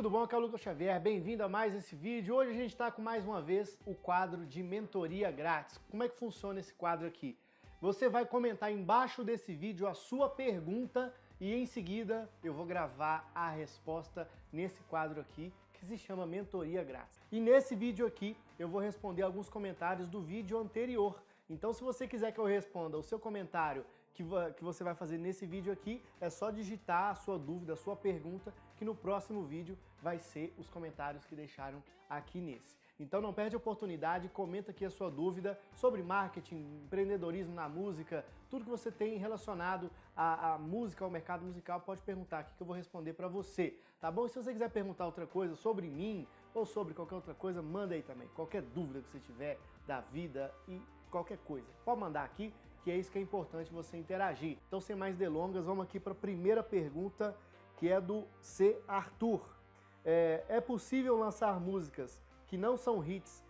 Tudo bom? Aqui é o Lucas Xavier, bem-vindo a mais esse vídeo. Hoje a gente está com mais uma vez o quadro de mentoria grátis. Como é que funciona esse quadro aqui? Você vai comentar embaixo desse vídeo a sua pergunta e em seguida eu vou gravar a resposta nesse quadro aqui que se chama Mentoria Grátis. E nesse vídeo aqui eu vou responder alguns comentários do vídeo anterior. Então se você quiser que eu responda o seu comentário que, que você vai fazer nesse vídeo aqui, é só digitar a sua dúvida, a sua pergunta, que no próximo vídeo vai ser os comentários que deixaram aqui nesse. Então não perde a oportunidade, comenta aqui a sua dúvida sobre marketing, empreendedorismo na música, tudo que você tem relacionado à, à música, ao mercado musical, pode perguntar aqui que eu vou responder para você, tá bom? E se você quiser perguntar outra coisa sobre mim ou sobre qualquer outra coisa, manda aí também. Qualquer dúvida que você tiver da vida e qualquer coisa, pode mandar aqui que é isso que é importante você interagir. Então, sem mais delongas, vamos aqui para a primeira pergunta, que é do C. Arthur. É, é possível lançar músicas que não são hits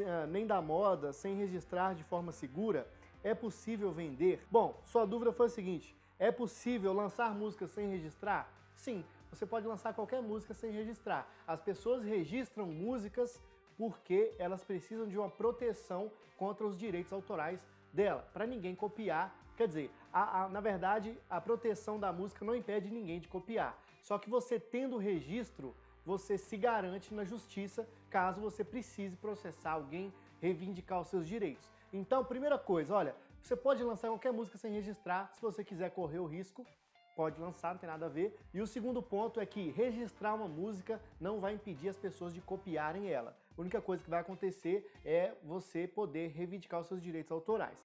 ah, nem da moda, sem registrar de forma segura? É possível vender? Bom, sua dúvida foi a seguinte: é possível lançar músicas sem registrar? Sim, você pode lançar qualquer música sem registrar. As pessoas registram músicas porque elas precisam de uma proteção contra os direitos autorais dela, para ninguém copiar. Quer dizer, a, a, na verdade, a proteção da música não impede ninguém de copiar. Só que você tendo o registro, você se garante na justiça caso você precise processar alguém, reivindicar os seus direitos. Então, primeira coisa, olha, você pode lançar qualquer música sem registrar, se você quiser correr o risco, pode lançar, não tem nada a ver. E o segundo ponto é que registrar uma música não vai impedir as pessoas de copiarem ela. A única coisa que vai acontecer é você poder reivindicar os seus direitos autorais.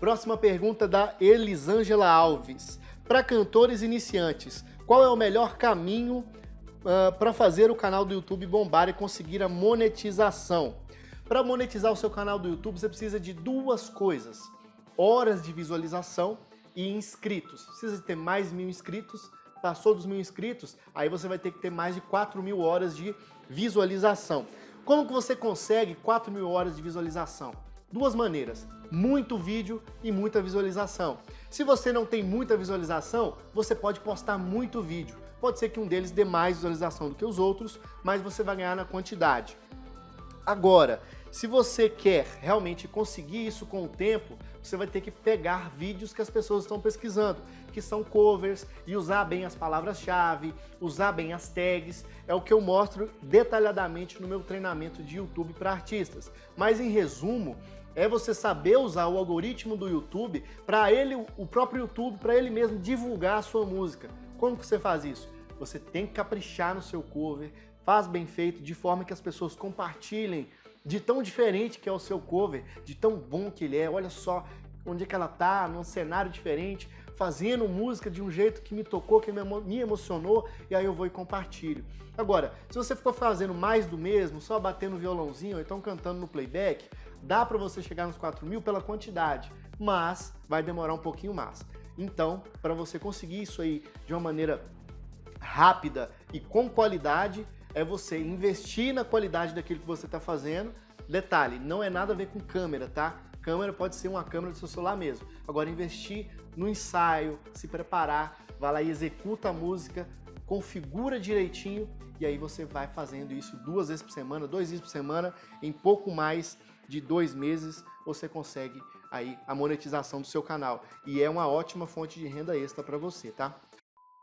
Próxima pergunta da Elisângela Alves. Para cantores iniciantes, qual é o melhor caminho uh, ah, para fazer o canal do YouTube bombar e conseguir a monetização? Para monetizar o seu canal do YouTube, você precisa de duas coisas: horas de visualização e inscritos. Precisa ter mais mil inscritos. Passou dos mil inscritos, aí você vai ter que ter mais de 4 mil horas de visualização. Como que você consegue 4 mil horas de visualização? Duas maneiras, muito vídeo e muita visualização. Se você não tem muita visualização, você pode postar muito vídeo. Pode ser que um deles dê mais visualização do que os outros, mas você vai ganhar na quantidade. Agora, se você quer realmente conseguir isso com o tempo, você vai ter que pegar vídeos que as pessoas estão pesquisando, que são covers, e usar bem as palavras-chave, usar bem as tags. É o que eu mostro detalhadamente no meu treinamento de YouTube para artistas. Mas em resumo, é você saber usar o algoritmo do YouTube para ele, o próprio YouTube, para ele mesmo divulgar a sua música. Como que você faz isso? Você tem que caprichar no seu cover, faz bem feito, de forma que as pessoas compartilhem de tão diferente que é o seu cover, de tão bom que ele é. Olha só onde é que ela tá, num cenário diferente, fazendo música de um jeito que me tocou, que me emocionou, e aí eu vou e compartilho. Agora, se você ficou fazendo mais do mesmo, só batendo violãozinho, ou então cantando no playback, dá para você chegar nos 4 mil pela quantidade, mas vai demorar um pouquinho mais. Então, para você conseguir isso aí de uma maneira rápida e com qualidade, é você investir na qualidade daquilo que você está fazendo. Detalhe, não é nada a ver com câmera, tá? Câmera pode ser uma câmera do seu celular mesmo. Agora, investir no ensaio, se preparar, vai lá e executa a música, configura direitinho e aí você vai fazendo isso duas vezes por semana, dois dias por semana, em pouco mais de dois meses você consegue aí a monetização do seu canal. E é uma ótima fonte de renda extra para você, tá?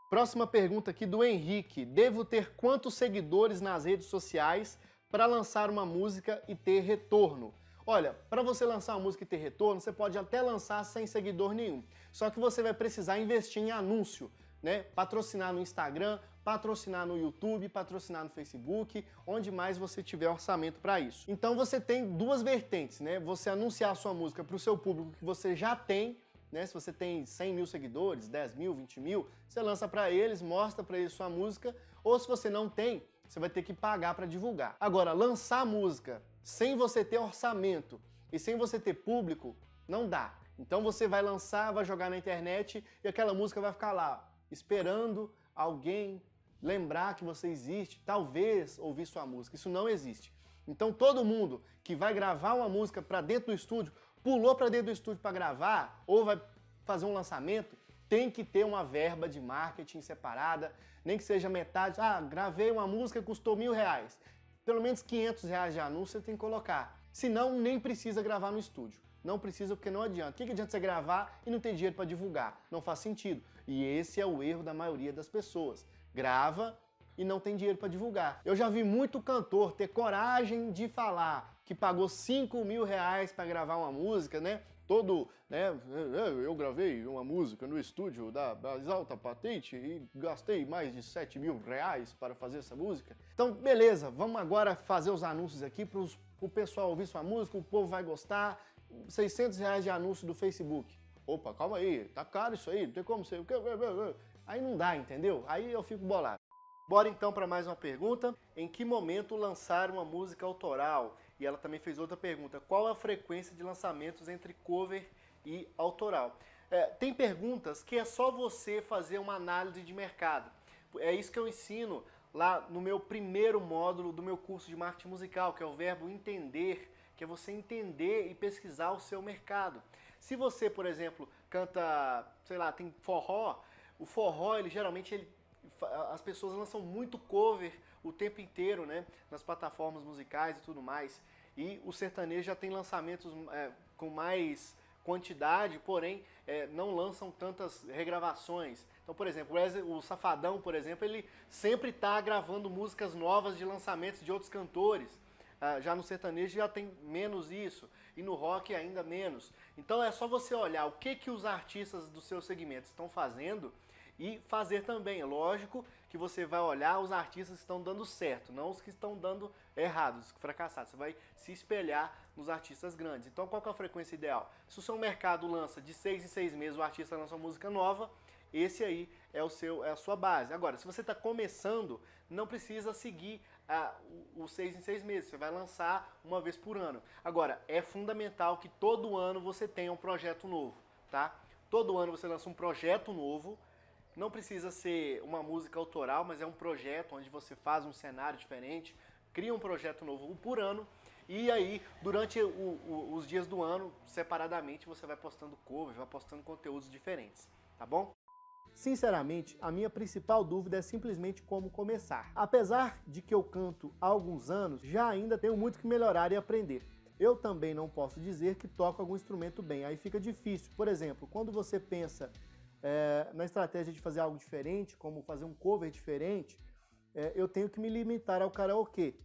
Próxima pergunta aqui do Henrique. Devo ter quantos seguidores nas redes sociais para lançar uma música e ter retorno? Olha, para você lançar uma música e ter retorno, você pode até lançar sem seguidor nenhum. Só que você vai precisar investir em anúncio, né? Patrocinar no Instagram, patrocinar no YouTube, patrocinar no Facebook, onde mais você tiver orçamento para isso. Então você tem duas vertentes, né? Você anunciar a sua música para o seu público que você já tem né? Se você tem 100 mil seguidores, 10 mil, 20 mil, você lança para eles, mostra para eles sua música, ou se você não tem, você vai ter que pagar para divulgar. Agora, lançar música sem você ter orçamento e sem você ter público, não dá. Então você vai lançar, vai jogar na internet e aquela música vai ficar lá, esperando alguém lembrar que você existe, talvez ouvir sua música. Isso não existe. Então todo mundo que vai gravar uma música para dentro do estúdio pulou para dentro do estúdio para gravar ou vai fazer um lançamento, tem que ter uma verba de marketing separada, nem que seja metade. Ah, gravei uma música, custou mil reais. Pelo menos 500 reais de anúncio você tem que colocar. Senão, nem precisa gravar no estúdio. Não precisa porque não adianta. O que, que adianta você gravar e não ter dinheiro para divulgar? Não faz sentido. E esse é o erro da maioria das pessoas. Grava e não tem dinheiro para divulgar. Eu já vi muito cantor ter coragem de falar que pagou 5 mil reais para gravar uma música, né? Todo, né? Eu gravei uma música no estúdio da Alta Patente e gastei mais de 7 mil reais para fazer essa música. Então, beleza, vamos agora fazer os anúncios aqui para o pessoal ouvir sua música, o povo vai gostar 600 reais de anúncio do Facebook. Opa, calma aí, tá caro isso aí, não tem como ser. Aí não dá, entendeu? Aí eu fico bolado. Bora então para mais uma pergunta. Em que momento lançar uma música autoral? E ela também fez outra pergunta. Qual a frequência de lançamentos entre cover e autoral? É, tem perguntas que é só você fazer uma análise de mercado. É isso que eu ensino lá no meu primeiro módulo do meu curso de marketing musical, que é o verbo entender que é você entender e pesquisar o seu mercado. Se você, por exemplo, canta, sei lá, tem forró, o forró, ele geralmente ele, as pessoas lançam muito cover o tempo inteiro, né, nas plataformas musicais e tudo mais. E o sertanejo já tem lançamentos é, com mais quantidade, porém é, não lançam tantas regravações. Então, por exemplo, o Safadão, por exemplo, ele sempre está gravando músicas novas de lançamentos de outros cantores. Ah, já no sertanejo já tem menos isso e no rock ainda menos. Então é só você olhar o que, que os artistas do seu segmento estão fazendo e fazer também. Lógico que você vai olhar os artistas que estão dando certo, não os que estão dando errados, fracassados. Você vai se espelhar nos artistas grandes. Então qual é a frequência ideal? Se o seu mercado lança de seis em seis meses, o artista lança uma música nova, esse aí é, o seu, é a sua base. Agora, se você está começando, não precisa seguir ah, os seis em seis meses. Você vai lançar uma vez por ano. Agora, é fundamental que todo ano você tenha um projeto novo, tá? Todo ano você lança um projeto novo. Não precisa ser uma música autoral, mas é um projeto onde você faz um cenário diferente, cria um projeto novo por ano. E aí, durante o, o, os dias do ano, separadamente, você vai postando covers, vai postando conteúdos diferentes, tá bom? Sinceramente, a minha principal dúvida é simplesmente como começar. Apesar de que eu canto há alguns anos, já ainda tenho muito que melhorar e aprender. Eu também não posso dizer que toco algum instrumento bem, aí fica difícil. Por exemplo, quando você pensa é, na estratégia de fazer algo diferente, como fazer um cover diferente, é, eu tenho que me limitar ao karaokê.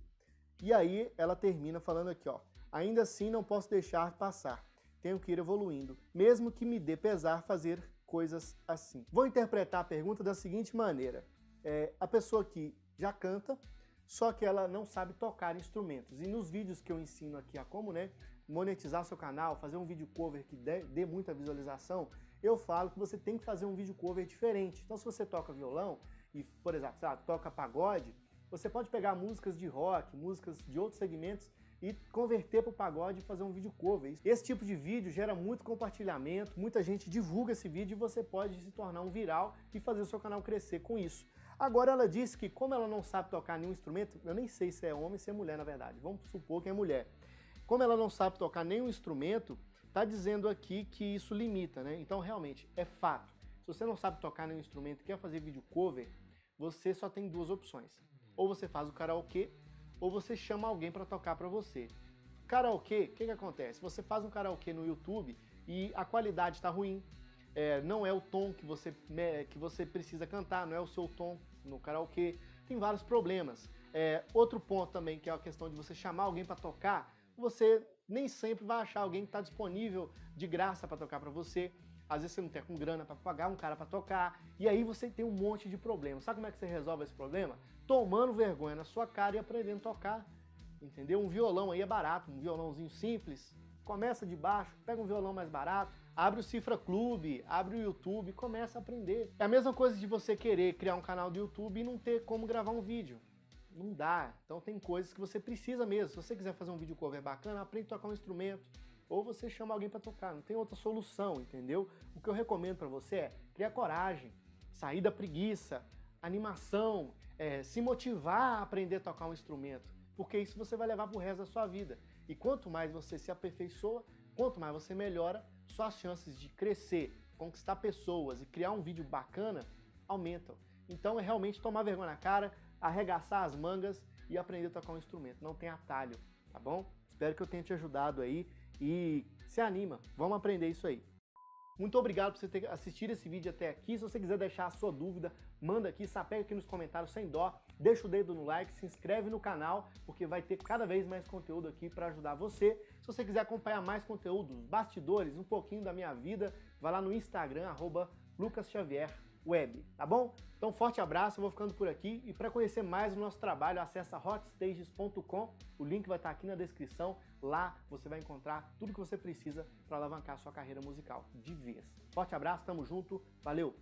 E aí ela termina falando aqui, ó. Ainda assim não posso deixar passar. Tenho que ir evoluindo, mesmo que me dê pesar fazer coisas assim. Vou interpretar a pergunta da seguinte maneira: é, a pessoa que já canta, só que ela não sabe tocar instrumentos. E nos vídeos que eu ensino aqui a como né, monetizar seu canal, fazer um vídeo cover que dê, dê muita visualização, eu falo que você tem que fazer um vídeo cover diferente. Então, se você toca violão e, por exemplo, lá, toca pagode, você pode pegar músicas de rock, músicas de outros segmentos e converter para o pagode e fazer um vídeo cover. Esse tipo de vídeo gera muito compartilhamento, muita gente divulga esse vídeo e você pode se tornar um viral e fazer o seu canal crescer com isso. Agora ela disse que como ela não sabe tocar nenhum instrumento, eu nem sei se é homem ou se é mulher na verdade, vamos supor que é mulher. Como ela não sabe tocar nenhum instrumento, tá dizendo aqui que isso limita, né? Então realmente é fato. Se você não sabe tocar nenhum instrumento e quer fazer vídeo cover, você só tem duas opções. Ou você faz o karaokê ou você chama alguém para tocar para você. Karaokê, o que, que acontece? Você faz um karaokê no YouTube e a qualidade está ruim, é, não é o tom que você, que você precisa cantar, não é o seu tom no karaokê, tem vários problemas. É, outro ponto também, que é a questão de você chamar alguém para tocar, você nem sempre vai achar alguém que está disponível de graça para tocar para você. Às vezes você não tem com grana para pagar um cara para tocar, e aí você tem um monte de problemas. Sabe como é que você resolve esse problema? Tomando vergonha na sua cara e aprendendo a tocar. Entendeu? Um violão aí é barato, um violãozinho simples. Começa de baixo, pega um violão mais barato, abre o Cifra Clube, abre o YouTube, começa a aprender. É a mesma coisa de você querer criar um canal do YouTube e não ter como gravar um vídeo. Não dá. Então tem coisas que você precisa mesmo. Se você quiser fazer um vídeo cover bacana, aprende a tocar um instrumento ou você chama alguém para tocar, não tem outra solução, entendeu? O que eu recomendo para você é criar coragem, sair da preguiça, animação, é, se motivar a aprender a tocar um instrumento, porque isso você vai levar pro resto da sua vida. E quanto mais você se aperfeiçoa, quanto mais você melhora, suas chances de crescer conquistar pessoas e criar um vídeo bacana, aumentam. Então é realmente tomar vergonha na cara, arregaçar as mangas e aprender a tocar um instrumento. Não tem atalho, tá bom? Espero que eu tenha te ajudado aí e se anima, vamos aprender isso aí. Muito obrigado por você ter assistido esse vídeo até aqui. Se você quiser deixar a sua dúvida, manda aqui, sapega aqui nos comentários sem dó, deixa o dedo no like, se inscreve no canal, porque vai ter cada vez mais conteúdo aqui para ajudar você. Se você quiser acompanhar mais conteúdo, bastidores, um pouquinho da minha vida, vai lá no Instagram, arroba Lucas Xavier Web, tá bom? Então, forte abraço, eu vou ficando por aqui e para conhecer mais o nosso trabalho, acessa hotstages.com, o link vai estar aqui na descrição. Lá você vai encontrar tudo que você precisa para alavancar sua carreira musical de vez. Forte abraço, tamo junto, valeu!